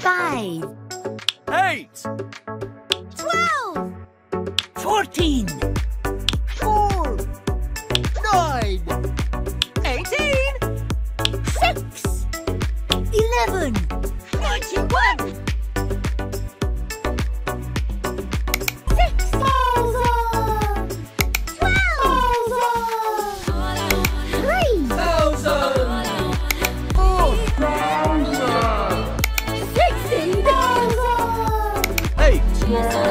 Five. Eight. Twelve. Fourteen. Four. Nine. Eighteen. Six. Eleven. Yes.